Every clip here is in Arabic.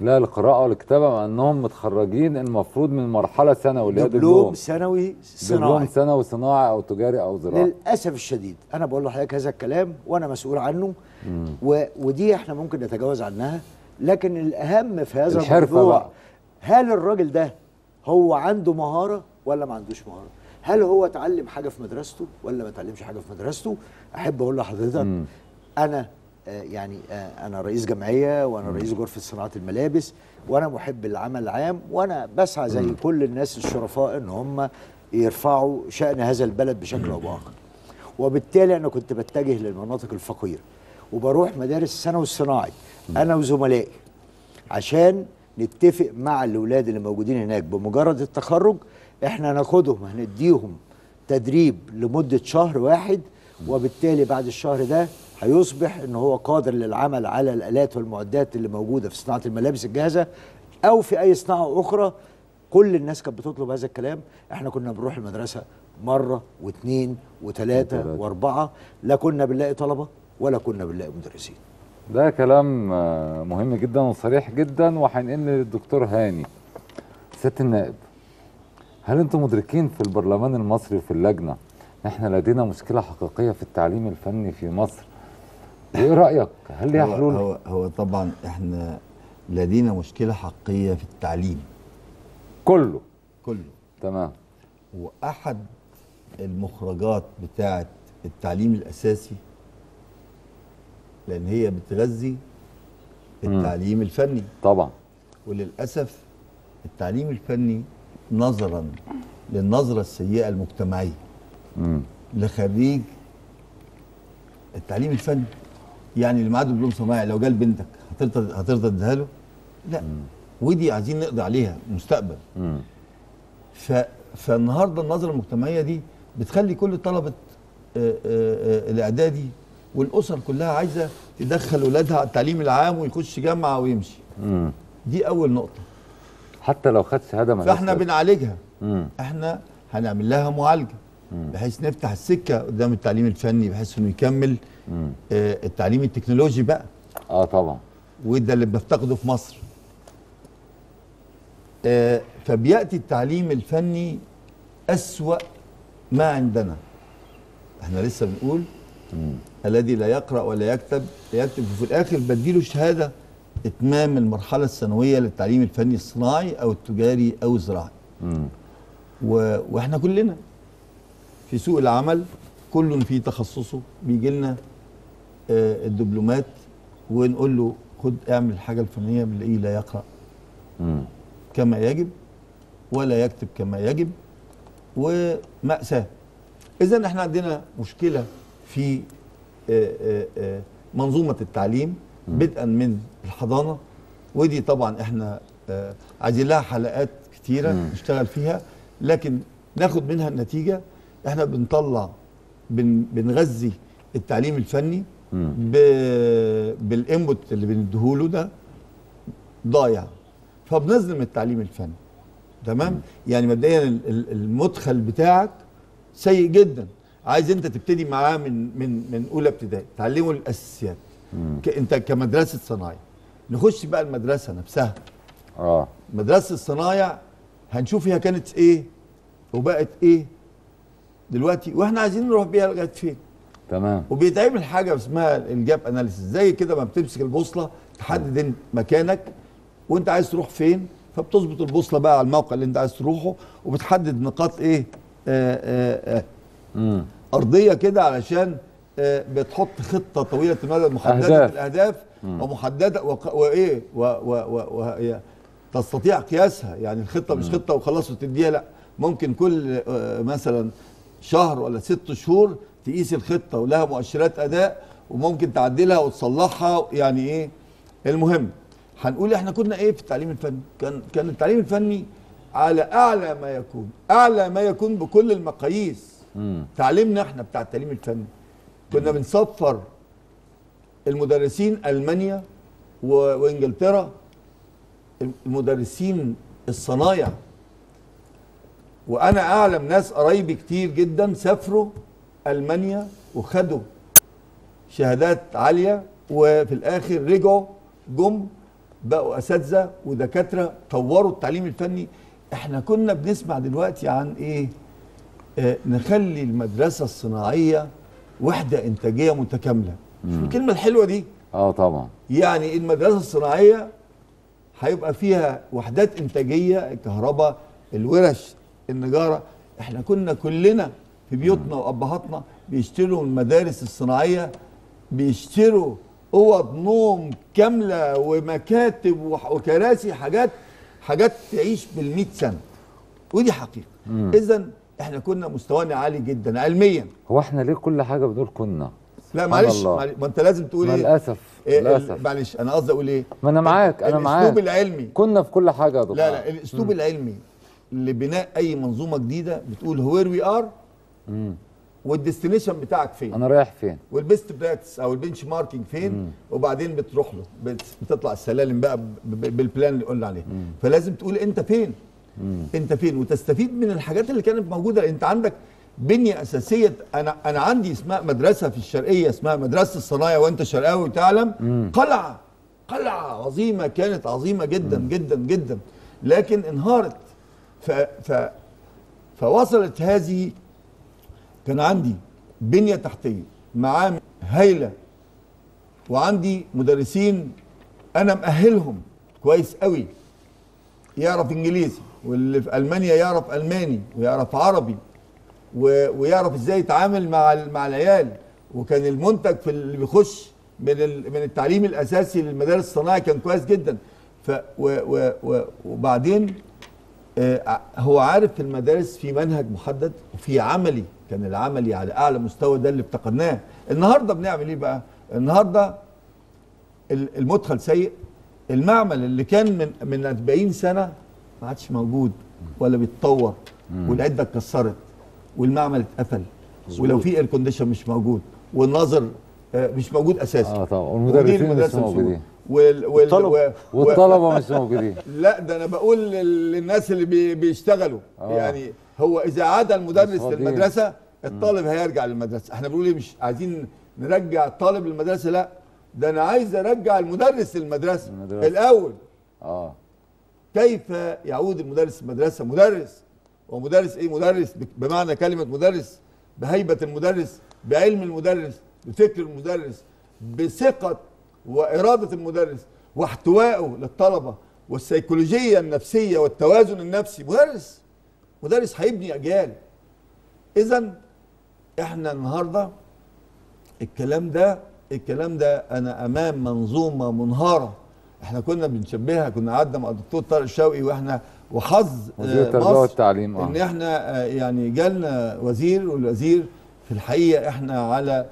لا القراءة والكتابة مع إنهم متخرجين المفروض من مرحلة ثانوي اللي هي دبلوم ثانوي دبلوم صناعي ثانوي صناعي أو تجاري أو زراعي. للأسف الشديد أنا بقول لحضرتك هذا الكلام وأنا مسؤول عنه و... ودي إحنا ممكن نتجاوز عنها لكن الأهم في هذا الموضوع بقى. هل الراجل ده هو عنده مهارة ولا ما عندوش مهارة؟ هل هو اتعلم حاجة في مدرسته ولا ما اتعلمش حاجة في مدرسته؟ أحب أقول لحضرتك أنا يعني آه، أنا رئيس جمعية وأنا رئيس غرفة صناعة الملابس وأنا محب العمل العام وأنا بسعى زي كل الناس الشرفاء إن هم يرفعوا شأن هذا البلد بشكل أو بآخر. وبالتالي أنا كنت بتجه للمناطق الفقيرة وبروح مدارس الثانوي الصناعي أنا وزملائي عشان نتفق مع الأولاد اللي موجودين هناك. بمجرد التخرج إحنا هناخدهم هنديهم تدريب لمدة شهر واحد وبالتالي بعد الشهر ده هيصبح إن هو قادر للعمل على الآلات والمعدات اللي موجودة في صناعة الملابس الجاهزة أو في أي صناعة أخرى. كل الناس كانت بتطلب هذا الكلام. إحنا كنا بنروح المدرسة مرة واثنين وثلاثة. وأربعة. لا كنا بنلاقي طلبة ولا كنا بنلاقي مدرسين. ده كلام آه، مهم جدا وصريح جدا. وهنقل للدكتور هاني. سيادة النائب هل أنتم مدركين في البرلمان المصري وفي اللجنة إن إحنا لدينا مشكلة حقيقية في التعليم الفني في مصر؟ وايه رأيك؟ هل ليها هو, حلول هو, هو طبعا إحنا لدينا مشكلة حقيقية في التعليم. كله. كله. تمام. وأحد المخرجات بتاعه التعليم الأساسي لأن هي بتغذي التعليم الفني. طبعا. وللأسف التعليم الفني نظرا للنظرة السيئة المجتمعية. مم. لخريج التعليم الفني. يعني اللي معاه دبلوم صناعي لو جال بنتك هترضى هترضى تديها له؟ لا ودي عايزين نقضي عليها مستقبل مم. ف فالنهارده النظرة المجتمعية دي بتخلي كل طلبة آه، آه، آه، الاعدادي والأسر كلها عايزة تدخل اولادها على التعليم العام ويخش جامعة ويمشي مم. دي أول نقطة حتى لو خد شهادة ملهاش فاحنا. بنعالجها مم. إحنا هنعمل لها معالجة بحيث نفتح السكة قدام التعليم الفني بحيث إنه يكمل. آه، التعليم التكنولوجي بقى. آه طبعا. وده اللي بنفتقده في مصر. آه، فبيأتي التعليم الفني أسوأ ما عندنا. إحنا لسه بنقول الذي لا يقرأ ولا يكتب يكتب وفي الآخر بديله شهادة إتمام المرحلة الثانوية للتعليم الفني الصناعي أو التجاري أو الزراعي. وإحنا كلنا. في سوق العمل كل في تخصصه بيجي لنا آه، الدبلومات ونقول له خد اعمل الحاجة الفلانية بنلاقيه لا يقرأ. مم. كما يجب ولا يكتب كما يجب ومأساة. إذا إحنا عندنا مشكلة في آه، آه، منظومة التعليم بدءا من الحضانة ودي طبعا إحنا عايزين لها حلقات كتيرة نشتغل فيها لكن ناخد منها النتيجة إحنا بنطلع بن بنغذي التعليم الفني بالانبوت اللي بنديهوله ده ضايع. فبنظلم التعليم الفني. تمام؟ يعني مبدئيا ال- ال- المدخل بتاعك سيء جدا. عايز انت تبتدي معاه من من من أولى ابتدائي. تعلمه الأساسيات. انت كمدرسة صنايع. نخش بقى المدرسة نفسها. آه. مدرسة الصنايع هنشوف هي كانت إيه وبقت إيه. دلوقتي وإحنا عايزين نروح بيها لغاية فين؟ تمام. وبيتعمل حاجة اسمها ال gap analysis زي كده ما بتمسك البوصلة تحدد مكانك وأنت عايز تروح فين فبتظبط البوصلة بقى على الموقع اللي أنت عايز تروحه وبتحدد نقاط إيه؟ آآ آآ مم. أرضية كده علشان آه، بتحط خطة طويلة المدى محددة أهداف. الأهداف ومحددة وق- وإيه؟ و و و وهي تستطيع قياسها يعني الخطة مش خطة وخلاص وتديها لأ. ممكن كل آه، مثلا شهر ولا ست شهور تقيس الخطة ولها مؤشرات أداء وممكن تعدلها وتصلحها. يعني إيه؟ المهم هنقول إحنا كنا إيه في التعليم الفني؟ كان كان التعليم الفني على أعلى ما يكون أعلى ما يكون بكل المقاييس. مم. تعليمنا إحنا بتاع التعليم الفني. كنا بنصفر المدرسين ألمانيا وإنجلترا. المدرسين الصنايع. وأنا أعلم ناس قرايبي كتير جدا سافروا ألمانيا وخدوا شهادات عالية وفي الآخر رجعوا جم بقوا أساتذة ودكاترة طوروا التعليم الفني. إحنا كنا بنسمع دلوقتي عن إيه؟ آه نخلي المدرسة الصناعية وحدة إنتاجية متكاملة. الكلمة الحلوة دي. آه طبعا. يعني المدرسة الصناعية هيبقى فيها وحدات إنتاجية الكهرباء الورش النجارة إحنا كنا كلنا في بيوتنا وأبهاتنا بيشتروا المدارس الصناعية بيشتروا أوض نوم كاملة ومكاتب وكراسي حاجات حاجات تعيش بال سنة. ودي حقيقة. اذا إحنا كنا مستوانا عالي جدا علميا. هو إحنا ليه كل حاجة بنقول كنا؟ لا معلش ما أنت لازم تقول إيه؟ للأسف إيه للأسف. معلش أنا قصدي أقول إيه؟ ما أنا معاك أنا معاك. الاسلوب العلمي. كنا في كل حاجة يا دكتور. لا لا الأسلوب العلمي. لبناء أي منظومة جديدة بتقول where we are وال destination بتاعك فين. أنا رايح فين. وال best practice أو ال benchmarking فين وبعدين بتروح له. بت- بتطلع السلالم بقى بال plan اللي قلنا عليه. فلازم تقول أنت فين؟ أنت فين؟ وتستفيد من الحاجات اللي كانت موجودة. أنت عندك بنية أساسية. أنا أنا عندي اسمها مدرسة في الشرقية اسمها مدرسة الصنايع. وأنت شرقاوي تعلم قلعة. قلعة عظيمة كانت عظيمة جدا جدا جدا. لكن انهارت ف ف فوصلت هذه كان عندي بنية تحتية معامل هايلة وعندي مدرسين أنا مأهلهم كويس قوي يعرف إنجليزي واللي في ألمانيا يعرف ألماني ويعرف عربي ويعرف إزاي يتعامل مع مع العيال وكان المنتج في اللي بيخش من من التعليم الأساسي للمدارس الصناعي كان كويس جدا. ف وبعدين هو عارف في المدارس في منهج محدد وفي عملي كان العملي على أعلى مستوى ده اللي افتقدناه. النهارده بنعمل إيه بقى؟ النهارده ال- المدخل سيء. المعمل اللي كان من من 40 سنة ما عادش موجود ولا بيتطور والعدة اتكسرت والمعمل اتقفل ولو في air condition مش موجود والناظر آه، مش موجود أساسا آه طبعا. والمدرسين مش المدرسة موجودين. وال وال والطلبة. و- والطلبه مش موجودين لا ده أنا بقول لل- للناس اللي بي بيشتغلوا. آه. يعني هو إذا عاد المدرس. للمدرسة الطالب هيرجع للمدرسة. إحنا بنقول إيه مش عايزين نرجع الطالب للمدرسة لا. ده أنا عايز أرجع المدرس للمدرسة المدرسة. الأول. آه. كيف يعود المدرس المدرسة مدرس. ومدرس إيه؟ مدرس بمعنى كلمة مدرس بهيبة المدرس بعلم المدرس بفكر المدرس بثقة وإرادة المدرس واحتوائه للطلبة والسيكولوجية النفسية والتوازن النفسي. مدرس مدرس هيبني أجيال. اذا إحنا النهارده الكلام ده الكلام ده أنا أمام منظومة منهارة. إحنا كنا بنشبهها كنا قعدنا مع الدكتور طارق شوقي وإحنا وحظ وزير آه، مصر آه. إن إحنا آه، يعني جالنا وزير والوزير في الحقيقة إحنا على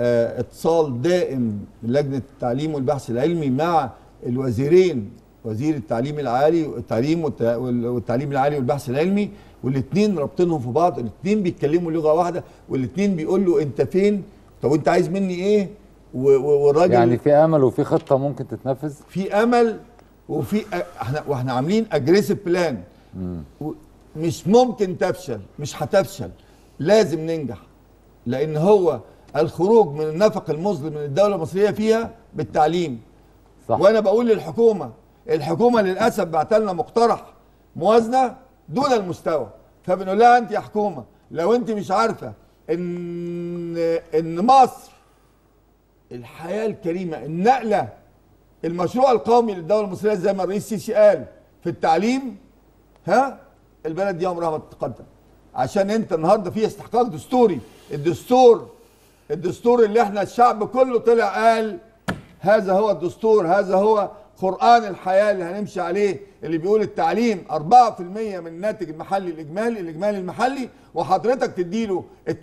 اتصال دائم لجنة التعليم والبحث العلمي مع الوزيرين وزير التعليم العالي والتعليم والت- وال- والتعليم العالي والبحث العلمي والاثنين رابطينهم في بعض الاثنين بيتكلموا لغة واحدة والاثنين بيقول له انت فين؟ طب انت عايز مني إيه؟ والراجل يعني في أمل وفي خطة ممكن تتنفذ؟ في أمل وفي إحنا وإحنا عاملين aggressive plan مش ممكن تفشل مش هتفشل لازم ننجح لأن هو الخروج من النفق المظلم من الدولة المصرية فيها بالتعليم. صح. وأنا بقول للحكومة الحكومة للأسف بعت لنا مقترح موازنة دون المستوى. فبنقول لها أنت يا حكومة لو أنت مش عارفة إن إن مصر الحياة الكريمة النقلة المشروع القومي للدولة المصرية زي ما الرئيس السيسي قال في التعليم ها البلد دي عمرها ما تتقدم. عشان أنت النهارده في استحقاق دستوري الدستور الدستور اللي إحنا الشعب كله طلع قال هذا هو الدستور هذا هو قرآن الحياة اللي هنمشي عليه اللي بيقول التعليم 4% من الناتج المحلي الإجمالي الإجمالي المحلي وحضرتك تديله 2%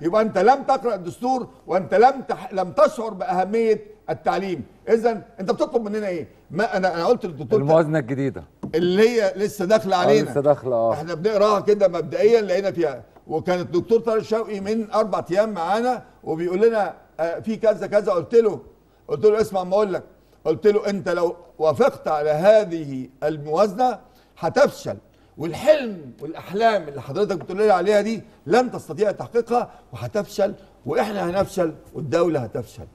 يبقى أنت لم تقرأ الدستور وأنت لم تح... لم تشعر بأهمية التعليم إذا أنت بتطلب مننا إيه؟ ما أنا أنا قلت للدكتور الموازنة الجديدة اللي هي لسه داخلة علينا لسه داخلة، آه. إحنا بنقراها كده مبدئيا لقينا فيها وكان الدكتور طارق شوقي من أربع أيام معانا وبيقول لنا آه، في كذا كذا. قلت له قلت له اسمع ما أقول لك. قلت له أنت لو وافقت على هذه الموازنة هتفشل والحلم والأحلام اللي حضرتك بتقول لي عليها دي لن تستطيع تحقيقها وهتفشل وإحنا هنفشل والدولة هتفشل.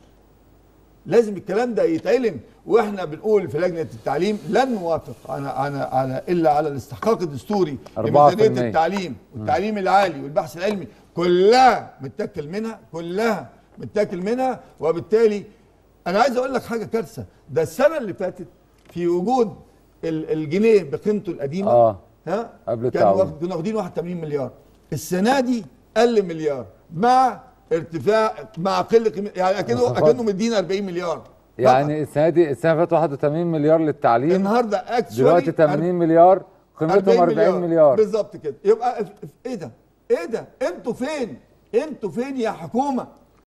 لازم الكلام ده يتعلم وإحنا بنقول في لجنة التعليم لن نوافق على على على إلا على الاستحقاق الدستوري 4%. لميزانيه التعليم والتعليم العالي والبحث العلمي كلها متاكل منها كلها متاكل منها وبالتالي أنا عايز أقول لك حاجة كارثة ده السنة اللي فاتت في وجود ال- الجنيه بقيمته القديمة آه. ها قبل كان التعويم. واخد كنا واخدين 81 مليار السنة دي قل مليار مع ارتفاع مع قله يعني اكنه. أكنه مدينا 40 مليار. يعني السنة دي السنة اللي فاتت 81 مليار للتعليم. النهارده اكشولي دلوقتي 80 مليار قيمتهم 40 مليار. بالظبط كده. يبقى إيه ده؟ إيه ده؟ إنتوا فين؟ إنتوا فين يا حكومة؟